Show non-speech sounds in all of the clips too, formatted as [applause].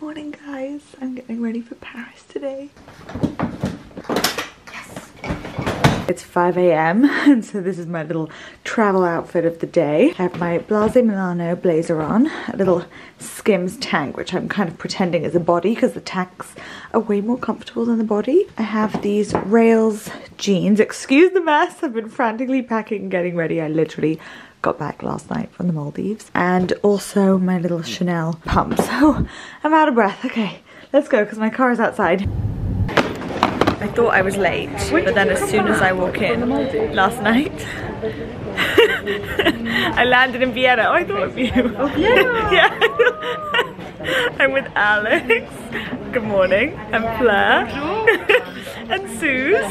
Morning guys, I'm getting ready for Paris today. It's 5 a.m. [laughs] and so this is my little travel outfit of the day. I have my Blaze Milano blazer on, a little Skims tank which I'm kind of pretending is a body because the tanks are way more comfortable than the body. I have these Rails jeans. Excuse the mess, I've been frantically packing and getting ready. I literally got back last night from the Maldives and also my little Chanel pump. [laughs] So I'm out of breath. Okay, let's go because my car is outside. I thought I was late, but then as soon as I walk in last night, [laughs] I landed in Vienna. Oh, I thought of you. Oh, [laughs] yeah. yeah. I'm with Alex. Good morning. And Fleur. And Suze.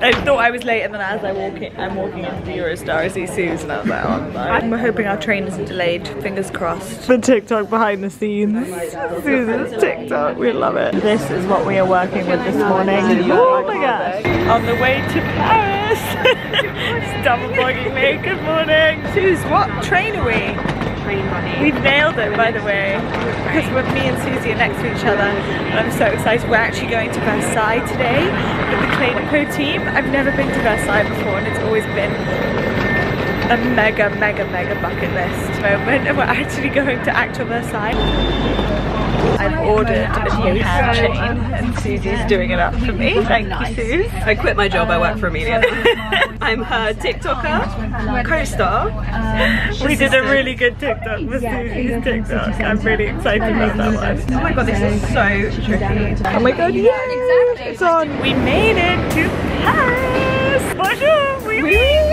I thought I was late and then as I walk in, I'm walking into the Eurostar, I see Suze and I was like, oh no. We're hoping our train isn't delayed, fingers crossed. The TikTok behind the scenes. Suze's TikTok, we love it. This is what we are working with this morning. Oh my gosh. On the way to Paris. [laughs] Stop vlogging me, good morning. Suze, what train are we? We've nailed it, by the way, because me and Susie are next to each other, and I'm so excited. We're actually going to Versailles today with the de Peau team. I've never been to Versailles before, and it's always been a mega, mega, mega bucket list moment, and we're actually going to actual Versailles. I've ordered a new hair chain and Susie's doing it up for me. Thank you, Suze. I quit my job, I work for Amelia. [laughs] I'm her TikToker, co-star. We did a really good TikTok with Susie's TikTok. I'm really excited about that one. Oh my god, this is so tricky. Oh my god, yeah. It's on. We made it to Paris. Bonjour, oui,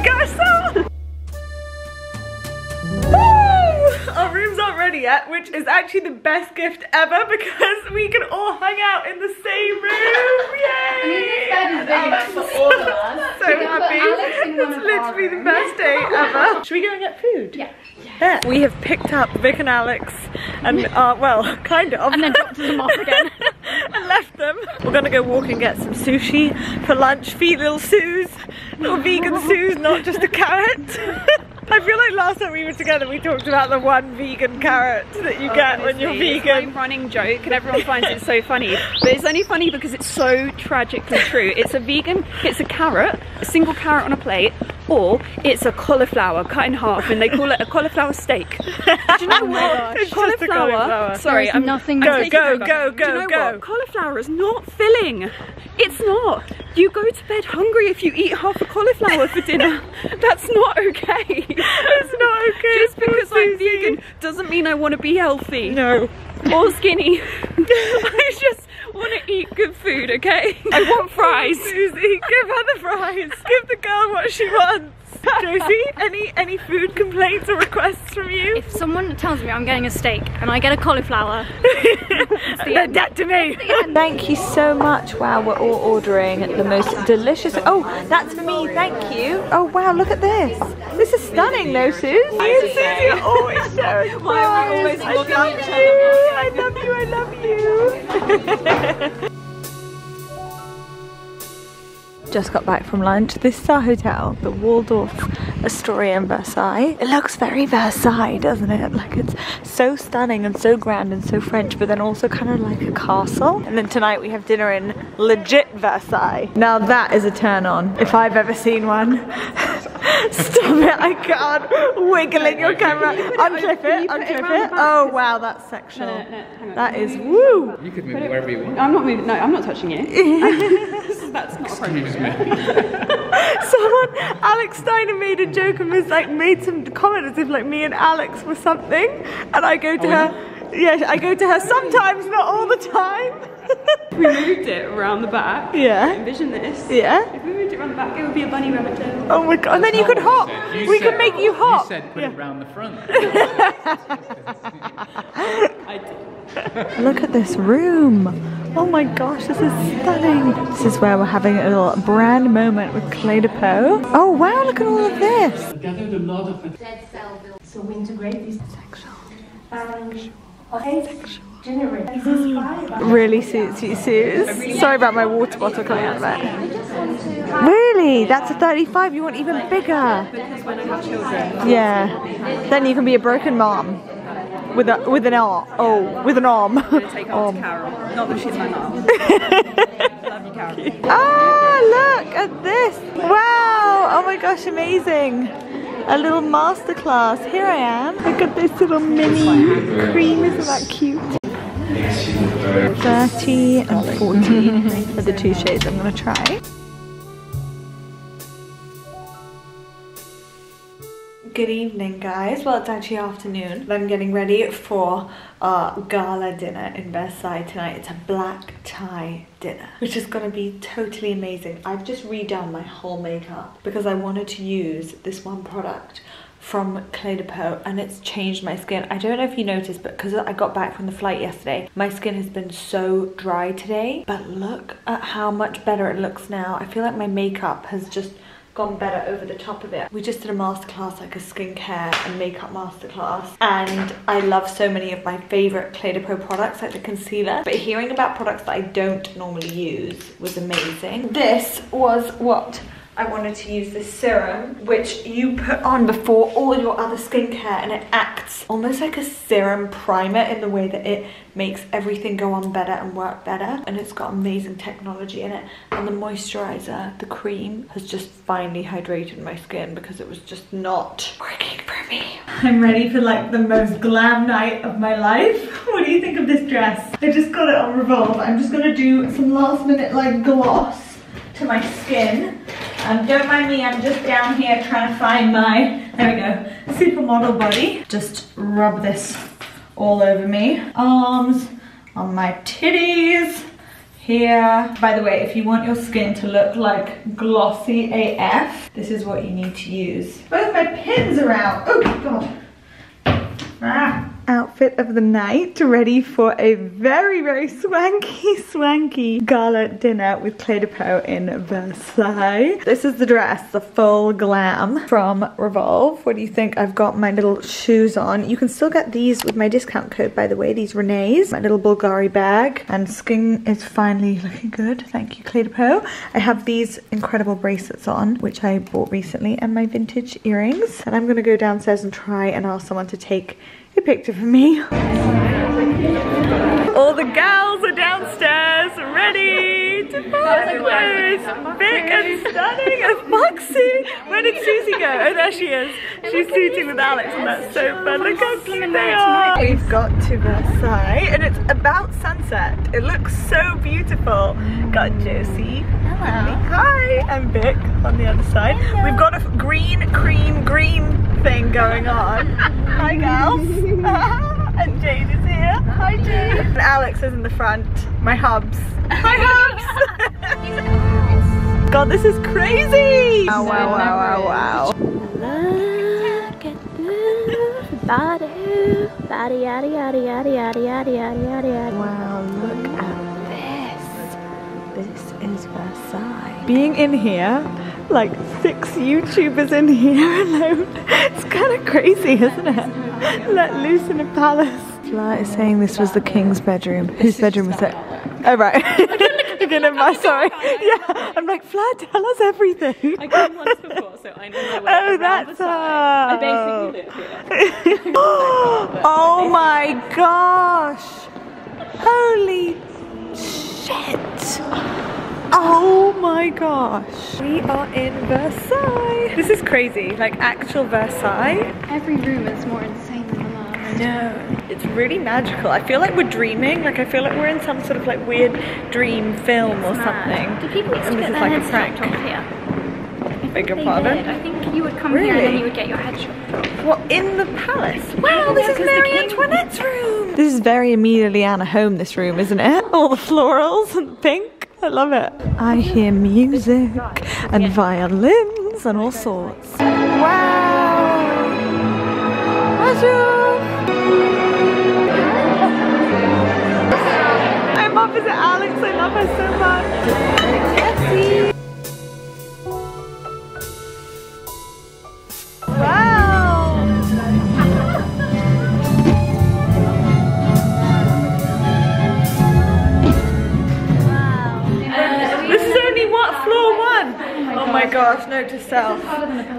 our rooms aren't ready yet, which is actually the best gift ever because we can all hang out in the same room. Yay! [laughs] I mean, this bed is big enough for all of us. so happy. It's literally the best day ever. Should we go and get food? Yeah. yeah. We have picked up Vic and Alex and, uh, well, kind of. And then dropped them off again. [laughs] and left them. We're gonna go walk and get some sushi for lunch. Feed little Suze. Little vegan Suze, not just a carrot. [laughs] I feel like last time we were together we talked about the one vegan carrot that you oh, get when you're vegan. It's my running joke and everyone finds it so funny. But it's only funny because it's so tragically true. It's a vegan, it's a carrot, a single carrot on a plate, or it's a cauliflower cut in half and they call it a cauliflower steak. [laughs] Do you know oh what? Cauliflower, cauliflower. Sorry, I'm nothing. Go, go, go, go, Do you know go. What? Cauliflower is not filling. It's not. You go to bed hungry if you eat half a cauliflower for dinner. [laughs] That's not okay. It's not okay. Just because I'm vegan doesn't mean I want to be healthy. No. Or skinny. [laughs] I just want to eat good food, okay? I want [laughs] fries. Susie, give her the fries. Give the girl what she wants. Josie, any any food complaints or requests from you? If someone tells me I'm getting a steak and I get a cauliflower, [laughs] the that to me. Thank you so much. Wow, we're all ordering the most delicious. Oh, that's for me. Thank you. Oh wow, look at this. This is stunning, no, Suze? You and Susie are always sharing [laughs] Why are we always looking at each other? I love you. I love you you. [laughs] just got back from lunch. This is our hotel, the Waldorf Astoria in Versailles. It looks very Versailles, doesn't it? Like it's so stunning and so grand and so French, but then also kind of like a castle. And then tonight we have dinner in legit Versailles. Now that is a turn on, if I've ever seen one. [laughs] Stop it, I can't. Wiggling your camera. Unclip it, unclip it. Oh wow, that's sexual. Uh, uh, that is woo. You could move it wherever you want. I'm not moving, no, I'm not touching [laughs] [laughs] you. that's not appropriate. [laughs] Someone, Alex Steiner made a joke and was like, made some comment as if like me and Alex were something. And I go to oh, her, yeah, I go to her sometimes, not all the time. [laughs] we moved it around the back. Yeah. Envision this. Yeah. If we moved it around the back, it would be a bunny rabbit tail. Oh my god! And then you could hop. You we said, could make you hop. You said put yeah. it around the front. [laughs] I did. Look at this room. Oh my gosh, this is stunning. This is where we're having a little brand moment with Clé de Peau. Oh wow, look at all of this. Gathered a lot of dead cell So we integrate these sexual. Um, okay. really suits you, Suze. Sorry about my water bottle coming out of it. Really? That's a 35? You want even bigger? Because when I have children. Yeah. Then you can be a broken mom. With a with an arm. Oh, with an arm. I'm Take after [laughs] Arm. Carol. Not that she's my mum. [laughs] Love you, Carol. Ah, look at this. Wow. Oh my gosh, amazing. A little masterclass. Here I am. Look at this little mini cream. Isn't that cute? 30 and 40 are the two shades I'm going to try. Good evening, guys. Well, it's actually afternoon. I'm getting ready for our gala dinner in Versailles tonight. It's a black tie dinner, which is going to be totally amazing. I've just redone my whole makeup because I wanted to use this one product from Clé de Peau and it's changed my skin. I don't know if you noticed, but because I got back from the flight yesterday, my skin has been so dry today. But look at how much better it looks now. I feel like my makeup has just gone better over the top of it. We just did a masterclass, like a skincare and makeup masterclass. And I love so many of my favorite Clé de Peau products, like the concealer. But hearing about products that I don't normally use was amazing. This was what I wanted to use this serum, which you put on before all your other skincare and it acts almost like a serum primer in the way that it makes everything go on better and work better. And it's got amazing technology in it. And the moisturizer, the cream, has just finally hydrated my skin because it was just not working for me. I'm ready for like the most glam night of my life. [laughs] What do you think of this dress? I just got it on Revolve. I'm just gonna do some last minute like gloss to my skin. Um, don't mind me, I'm just down here trying to find my, there we go, supermodel body. Just rub this all over me. Arms, on my titties, here. By the way, if you want your skin to look like glossy AF, this is what you need to use. Both my pins are out. Oh God. Ah. Outfit of the night, ready for a very, very swanky, [laughs] swanky gala dinner with Clé de in Versailles. This is the dress, the full glam from Revolve. What do you think? I've got my little shoes on. You can still get these with my discount code, by the way, these Renee's. My little Bulgari bag. And skin is finally [laughs] looking good. Thank you, Clé de. I have these incredible bracelets on, which I bought recently, and my vintage earrings. And I'm gonna go downstairs and try and ask someone to take a picture for me. All the girls are downstairs, ready to fireworks. Big and stunning and foxy. Where did Susie go? Oh, there she is. She's shooting with Alex, and that's so fun. Look how cute they are. We've got to Versailles, and it's about sunset. It looks so beautiful. Got Josie. Hello. Hi, and Vic on the other side. We've got a green, cream, green thing going on. [laughs] Hi, gals. and Jade is here. Hi, Jade. And Alex is in the front. My hubs. Hi, hubs. God, this is crazy. Wow, wow, wow, wow, wow. Look at this body, body, yada, yada, yada, yada, yada, yada, yada, yada. Wow, look at this. This is Versailles. Being in here, like six YouTubers in here [laughs] alone, it's kind of crazy, isn't it? Let loose in a palace. Fla is saying this was the king's bedroom. Whose bedroom was it? Oh, right. okay, never mind, sorry. Yeah, I'm like, Fla, tell us everything. I came once before, so I know my way Oh, that's the. I basically live here. [gasps] oh my gosh! Holy shit! Oh my gosh! We are in Versailles. This is crazy, like actual Versailles. Every room is more insane than the last. No, it's really magical. I feel like we're dreaming. Like I feel like we're in some sort of like weird dream film or something. Do people used to And this get is their like a heads prank. chopped off here? Beg your pardon? did. I think you would come here and then you would get your head chopped off. What in the palace? Wow, this Yeah, is 'cause the Marie Antoinette's room. This is very Amelia Liana home. This room, isn't it? [laughs] All the florals and pink. I love it. I hear music and violins and all sorts. Wow. Bonjour. Alex. I love her so much. Oh my gosh, note to self.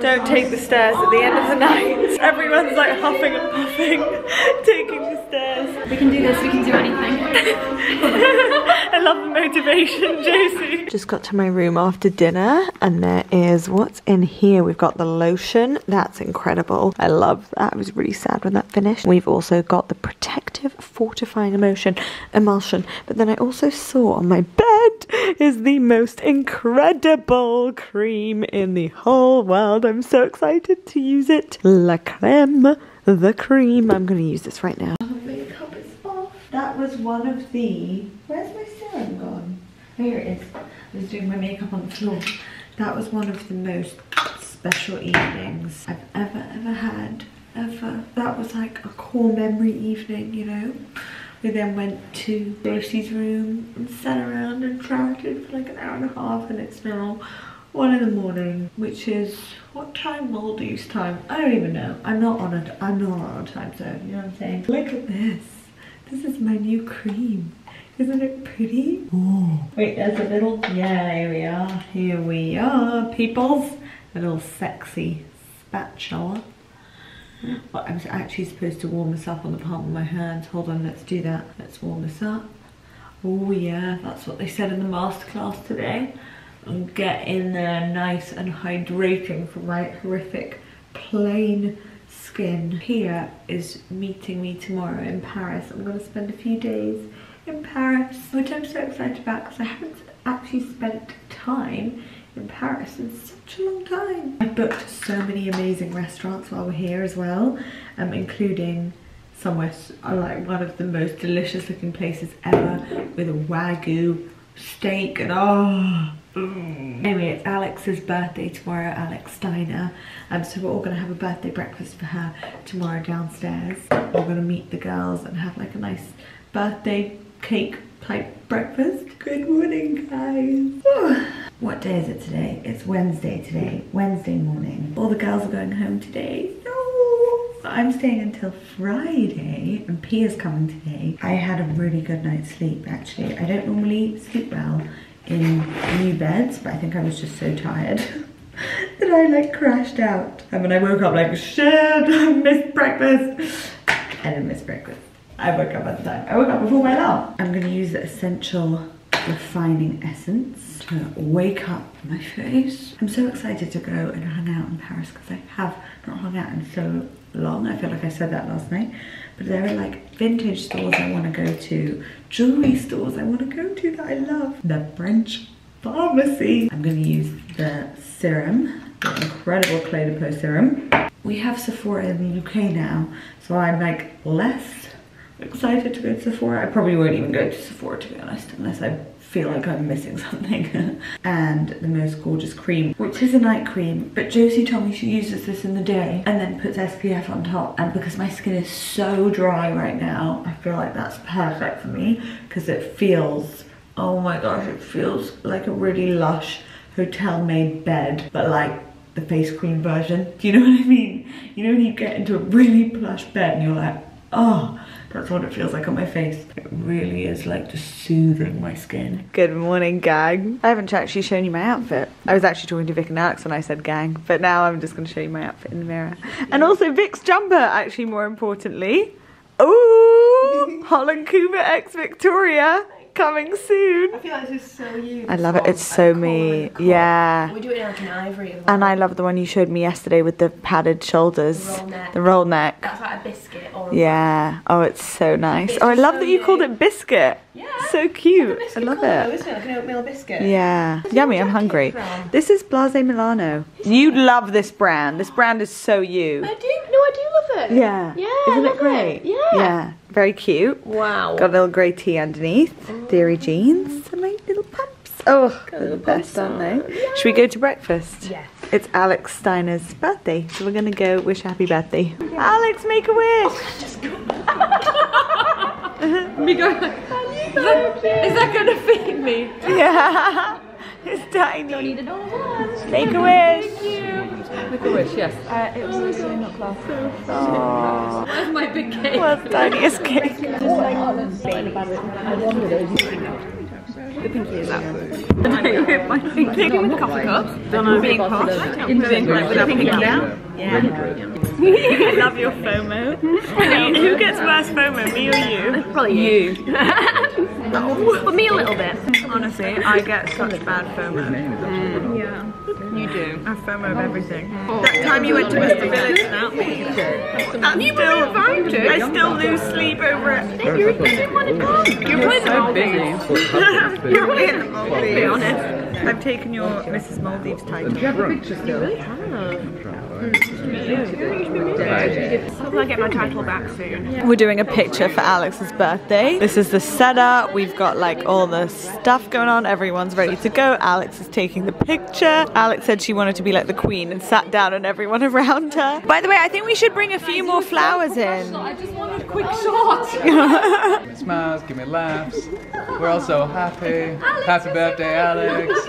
Don't take the stairs at the end of the night. Everyone's like huffing and puffing, [laughs] taking the stairs. We can do this, we can do anything. [laughs] I love the motivation, Josie. Just got to my room after dinner and there is what's in here. We've got the lotion. That's incredible. I love that. I was really sad when that finished. We've also got the protective fortifying emotion emulsion. But then I also saw on my bed is the most incredible cream in the whole world. I'm so excited to use it. La creme, the cream. I'm going to use this right now. That was one of the. Where's my serum gone? Here it is. I was doing my makeup on the floor. That was one of the most special evenings I've ever, ever had. Ever. That was like a core memory evening, you know. We then went to Josie's room and sat around and chatted for like an hour and a half and it's now one in the morning, which is what time Maldives time? I don't even know. I'm not on a I'm not on a time zone, you know what I'm saying? Look at this. This is my new cream. Isn't it pretty? Oh. Wait, there's a little yeah, here we are. Here we are, peoples. A little sexy spatula. But I'm actually supposed to warm this up on the palm of my hand. Hold on, let's do that. Let's warm this up. Oh yeah, that's what they said in the masterclass today. And get in there nice and hydrating for my horrific plain skin. Here is meeting me tomorrow in Paris. I'm gonna spend a few days in Paris, which I'm so excited about because I haven't actually spent time in Paris in such a long time. I booked so many amazing restaurants while we're here as well, um, including somewhere uh, like one of the most delicious looking places ever with a wagyu steak and oh mm. Anyway, it's Alex's birthday tomorrow, Alex Steiner. Um, so we're all gonna have a birthday breakfast for her tomorrow downstairs. We're gonna meet the girls and have like a nice birthday cake type breakfast. Good morning, guys. [sighs] what day is it today? It's Wednesday today, Wednesday morning. All the girls are going home today. No. I'm staying until Friday and P is coming today. I had a really good night's sleep actually. I don't normally sleep well in new beds, but I think I was just so tired [laughs] that I like crashed out. And when I woke up like, shit, [laughs] I missed breakfast. I didn't miss breakfast. I woke up at the time. I woke up before my alarm. I'm gonna use the Essential Refining Essence to wake up my face. I'm so excited to go and hang out in Paris because I have not hung out in so long. I feel like I said that last night. But there are like vintage stores I want to go to, jewelry stores I want to go to that I love. The French Pharmacy. I'm going to use the serum, the incredible Clé de Peau serum. We have Sephora in the UK now, so I'm like less excited to go to Sephora. I probably won't even go to Sephora to be honest, unless I feel like I'm missing something. [laughs] and the most gorgeous cream, which is a night cream, but Josie told me she uses this in the day and then puts SPF on top. And because my skin is so dry right now, I feel like that's perfect for me because it feels, oh my gosh, it feels like a really lush hotel made bed, but like the face cream version. Do you know what I mean? You know when you get into a really plush bed and you're like, oh, that's what it feels like on my face. It really is like just soothing my skin. Good morning, gang. I haven't actually shown you my outfit. I was actually talking to Vic and Alex when I said gang, but now I'm just gonna show you my outfit in the mirror. And also Vic's jumper, actually more importantly. Ooh, [laughs] Holland Cooper X Victoria coming soon. I feel like this is so you. I love it. It's so me. Yeah. We do it in like an ivory well. And I love the one you showed me yesterday with the padded shoulders. The roll neck. The roll neck. That's like a biscuit or a Yeah. Oh, it's so nice. It's oh, I love so that you you. called it biscuit. Yeah. So cute. I love colour, it. Isn't it? Like an oatmeal biscuit. Yeah. Where's Yummy, I'm hungry. This is Blaze Milano. You love this brand. This brand is so you. I do. No, I do love it. Yeah. Yeah, Isn't it great? it. Yeah. Yeah. Very cute. Wow. Got a little grey tee underneath. Theory oh. jeans. And my little pumps. Oh, they're the best, aren't they? Should we go to breakfast? Yes. It's Alex Steiner's birthday, so we're gonna go wish happy birthday. Alex, make a wish! Oh, [laughs] me going like, is [laughs] that, is that gonna feed me? [laughs] Yeah, it's tiny. Make a wish. Make-A-Wish, yes. Uh, it was a not class. Where's my big cake? World's tiniest [laughs] cake. The pinky is out. No, my pinky with coffee cups. Being posh. Being posh with a pinky out. I love your FOMO. Who gets worse FOMO, me or you? Probably you. But [laughs] me a little bit. Honestly, I get such bad FOMO. Yeah. You do. I have FOMO of everything. That time you went to Mr. Village without me. That's You were invited. I still lose sleep over it. You're playing the Maldives. [laughs] You're playing the Maldives. Be honest. I've taken your Mrs. Maldives title. Hope I get my title back soon. We're doing a picture for Alex's birthday. This is the setup. We've got like all the stuff going on. Everyone's ready to go. Alex is taking the picture. Alex said she wanted to be like the queen and sat down and everyone [laughs] around her. By the way, I think we should bring a few more flowers in. I just wanted a quick shot. [laughs] Give me smiles, give me laughs. We're all so happy. Happy birthday, Alex. [laughs]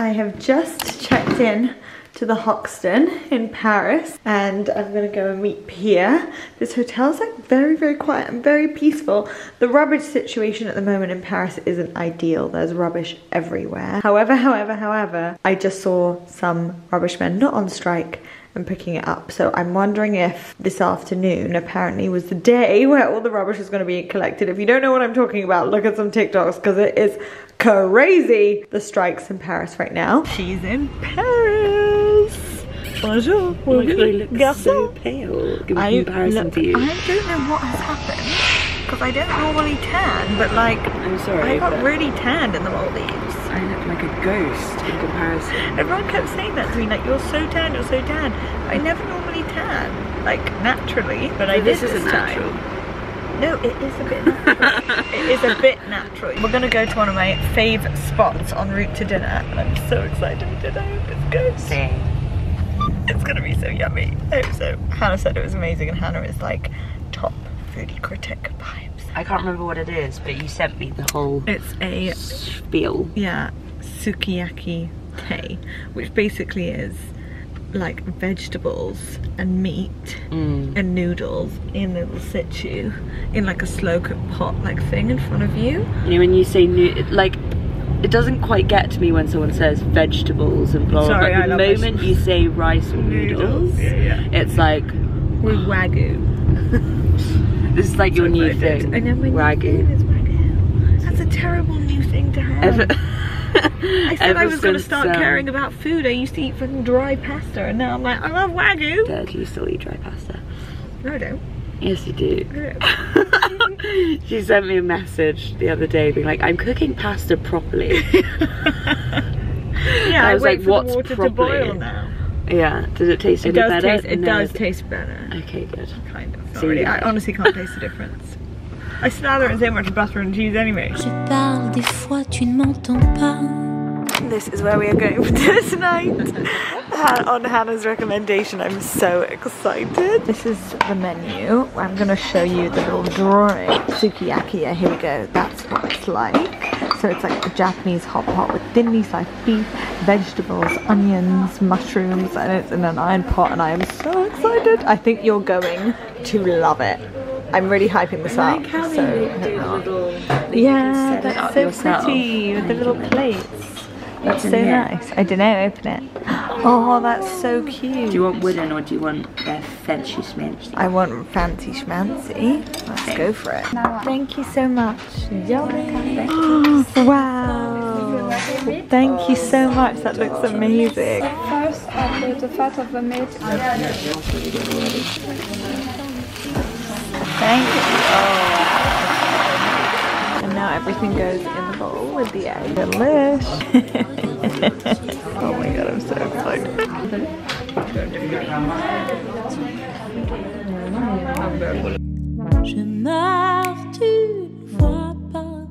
I have just checked in to the Hoxton in Paris and I'm gonna go and meet Pierre. This hotel is like very, very quiet and very peaceful. The rubbish situation at the moment in Paris isn't ideal. There's rubbish everywhere. However, however, however, I just saw some rubbish men not on strike and picking it up. So I'm wondering if this afternoon apparently was the day where all the rubbish is going to be collected. If you don't know what I'm talking about, look at some TikToks because it is crazy. The strikes in Paris right now. She's in Paris. Bonjour. Oh my god, I look so pale in comparison look- to you. I don't know what has happened because I don't normally tan, but like I'm sorry, I got but really tanned in the Maldives. I look like a ghost in comparison. Everyone kept saying that to me, like, you're so tan, you're so tan. I never normally tan, like, naturally, but I This did isn't this time. natural. No, it is a bit natural. it is a bit natural. We're gonna go to one of my fave spots en route to dinner, and I'm so excited for dinner. I hope it's good. Same. It's gonna be so yummy. I hope so. Hannah said it was amazing, and Hannah is like top foodie critic vibes. I can't remember what it is, but you sent me the whole It's a spiel. yeah, sukiyaki te, which basically is like vegetables and meat Mm. and noodles in a little situ in like a slow cooked pot like thing in front of you. You know, when you say new, like, it doesn't quite get to me when someone says vegetables and blah blah. Sorry, but the moment vegetables. you say rice or noodles, Yeah, yeah. it's like With wagyu. [laughs] this is like your So new thing. I know my new Wagyu. thing is wagyu. That's a terrible new thing to have. Ever, [laughs] I said I was going to start um, caring about food. I used to eat fucking dry pasta, and now I'm like, I love wagyu. Dad, you still eat dry pasta? No, I don't. Yes, you do. [laughs] She sent me a message the other day being like, I'm cooking pasta properly. [laughs] Yeah, I I, was like, what's properly? to boil now. Yeah. Does it taste It any does better? taste. It No. does taste better. Okay, good. Kind of. So Sorry, you I honestly can't taste the difference. I slather in so much butter and cheese anyway. Je parle, des fois tu ne m'entends pas. This is where we are going for dinner [laughs] tonight. On Hannah's recommendation, I'm so excited. This is the menu. I'm going to show you the little drawing. Sukiyaki, here we go. That's what it's like. So it's like a Japanese hot pot with thinly sliced beef, vegetables, onions, mushrooms, and it's in an iron pot. And I am so excited. I think you're going to love it. I'm really hyping this up. so yeah, that's so pretty with the little plates. That's so nice. I don't know, open it. Oh, that's so cute. Do you want wooden or do you want their fancy schmancy? I want fancy schmancy. Let's go for it. Thank you so much. Yummy. wow. Thank you so much. That looks amazing. First, I the fat of the meat Thank you. Oh. And now everything goes in the bowl with the egg. Delish. [laughs] oh my god, I'm so excited. Je meurs, tu ne vois pas.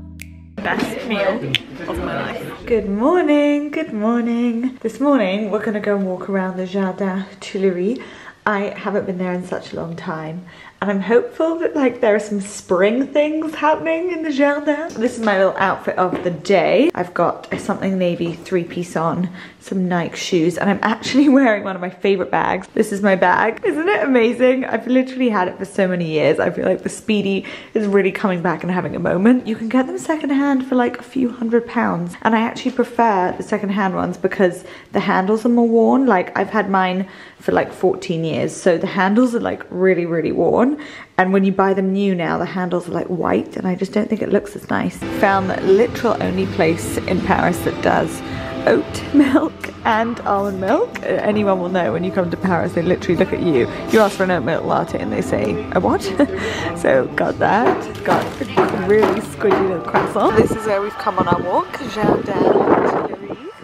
best meal of my life. Good morning, good morning. This morning we're gonna go and walk around the Jardin Tuileries. I haven't been there in such a long time and I'm hopeful that like there are some spring things happening in the jardin. This is my little outfit of the day. I've got a something navy three piece on, some Nike shoes, and I'm actually [laughs] wearing one of my favorite bags. This is my bag. Isn't it amazing? I've literally had it for so many years. I feel like the Speedy is really coming back and having a moment. You can get them secondhand for like a few hundred pounds. And I actually prefer the secondhand ones because the handles are more worn. Like I've had mine for like 14 years. So the handles are like really, really worn. And when you buy them new now, the handles are like white and I just don't think it looks as nice. Found the literal only place in Paris that does oat [laughs] milk and almond milk. Uh, Anyone will know when you come to Paris, they literally look at you. You ask for an oat milk latte and they say, a what? [laughs] so got that. Got a really squidgy little croissant. This is where we've come on our walk, Jardin.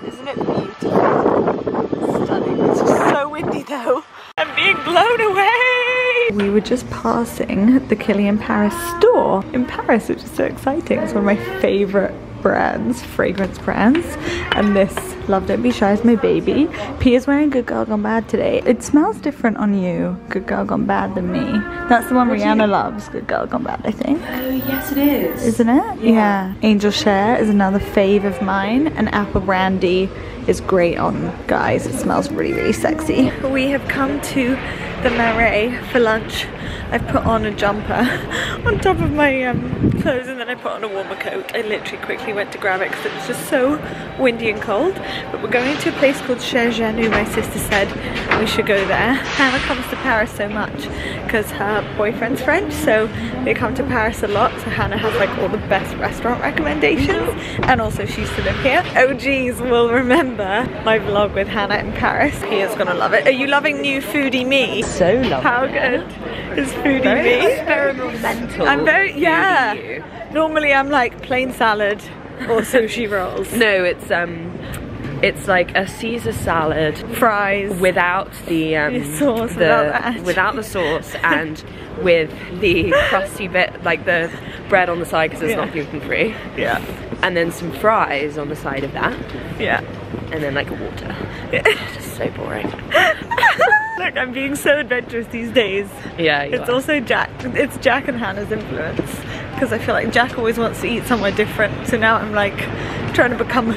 Isn't it beautiful? Stunning. It's just so windy though. I'm being blown away. We were just passing the Kilian Paris store in Paris, which is so exciting. It's one of my favorite brands, fragrance brands. And this Love Don't Be Shy is my baby. P is wearing Good Girl Gone Bad today. It smells different on you, Good Girl Gone Bad, than me. That's the one Rihanna loves, Good Girl Gone Bad, I think. Oh, yes, it is. Isn't it? Yeah. Angel Share is another fave of mine, and Apple Brandy is great on guys. It smells really, really sexy. We have come to the Marais for lunch. I've put on a jumper [laughs] on top of my um, clothes and then I put on a warmer coat. I literally quickly went to grab it because it was just so windy and cold. But we're going to a place called Chez Janou. My sister said we should go there. Hannah comes to Paris so much because her boyfriend's French, so they come to Paris a lot. So Hannah has like all the best restaurant recommendations and also she used to live here. OGs will remember my vlog with Hannah in Paris. He is gonna love it. Are you loving new foodie me? So lovely. How good is foodie Very me? experimental. I'm very, yeah. you. Normally I'm like plain salad or sushi [laughs] rolls. No, it's um, it's like a Caesar salad Fries. without the um, The sauce, the, without without the sauce, [laughs] and with the crusty bit, like the bread on the side because it's Yeah. not gluten free, Yeah. and then some fries on the side of that, Yeah. and then like a water. [laughs] Just so boring. Look, I'm being so adventurous these days. Yeah, It's are. also Jack. It's Jack and Hannah's influence because I feel like Jack always wants to eat somewhere different. So now I'm like trying to become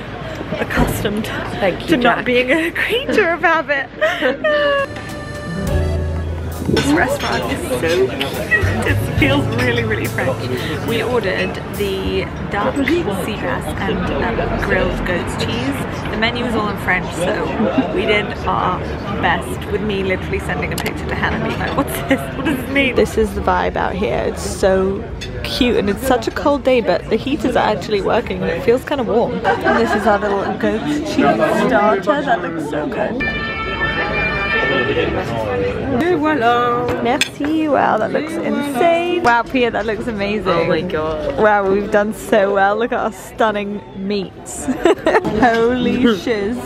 accustomed you, to not being a creature of habit. [laughs] [laughs] this restaurant is so cute. It feels really, really French. We ordered the dark sea bass and um, grilled goat's cheese. The menu was all in French, so we did our best with me literally sending a picture to Hannah being like, what's this? What does this mean? This is the vibe out here. It's so cute and it's such a cold day, but the heaters are actually working and it feels kind of warm. And this is our little goat's cheese starter. That looks so good. Um, Merci. Wow, that looks um. insane. Wow, Pia, that looks amazing. Oh my god. Wow, we've done so well. Look at our stunning meats. [laughs] Holy [laughs] shiz.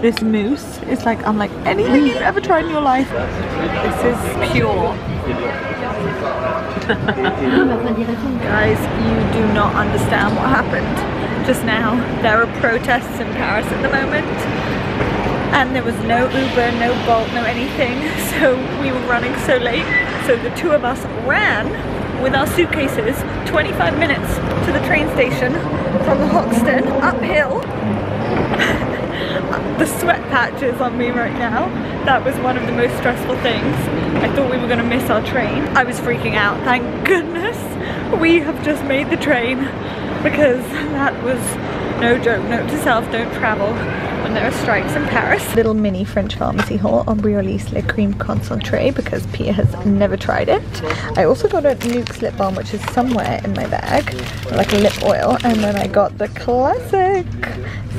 This mousse is like unlike anything you've ever tried in your life. This is pure. Guys, you do not understand what happened just now. There are protests in Paris at the moment and there was no Uber, no Bolt, no anything. [laughs] So we were running so late. So the two of us ran with our suitcases 25 minutes to the train station from Hoxton uphill. [laughs] the sweat patches on me right now. That was one of the most stressful things. I thought we were gonna miss our train. I was freaking out. Thank goodness we have just made the train because that was no joke. Note to self, don't travel there are strikes in Paris. Little mini French pharmacy haul Embryolisse Le Cream Concentré because Pia has never tried it. I also got a Nuxe lip balm which is somewhere in my bag, like a lip oil, and then I got the classic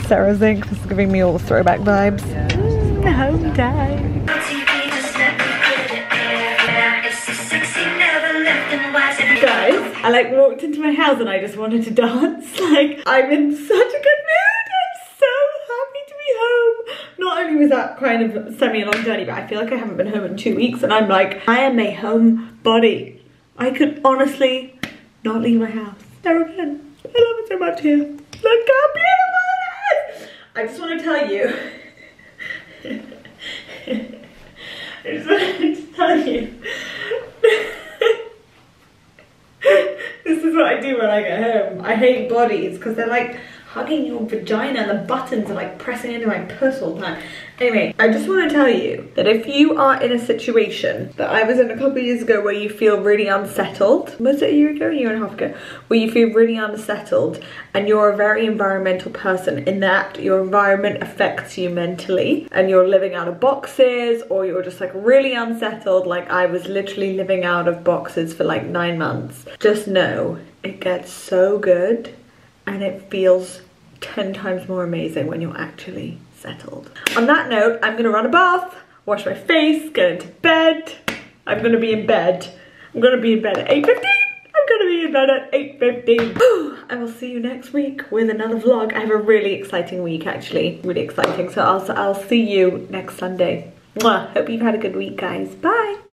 Sarah Zink. This is giving me all the throwback vibes. Mm, home time. Guys, I like walked into my house and I just wanted to [laughs] dance. Like, I'm in such a good mood. I'm so happy to be home. Not only was that kind of semi long journey, but I feel like I haven't been home in two weeks and I'm like, I am a home body. I could honestly not leave my house. I love it so much here. Look how beautiful it is. I just want to tell you. [laughs] I just wanted to tell you. [laughs] this is what I do when I get home. I hate bodies because they're like hugging your vagina and the buttons are like pressing into my puss all the time. Anyway, I just want to tell you that if you are in a situation that I was in a couple years ago where you feel really unsettled, was it a year ago, a year and a half ago, where you feel really unsettled and you're a very environmental person in that your environment affects you mentally and you're living out of boxes or you're just like really unsettled, like I was literally living out of boxes for like nine months. Just know it gets so good and it feels 10 times more amazing when you're actually settled. On that note, I'm gonna run a bath, wash my face, get into bed. I'm gonna be in bed. I'm gonna be in bed at 8.15. I'm gonna be in bed at 8.15. [gasps] I will see you next week with another vlog. I have a really exciting week actually, really exciting. So I'll, I'll see you next Sunday. Mwah. Hope you've had a good week guys. Bye.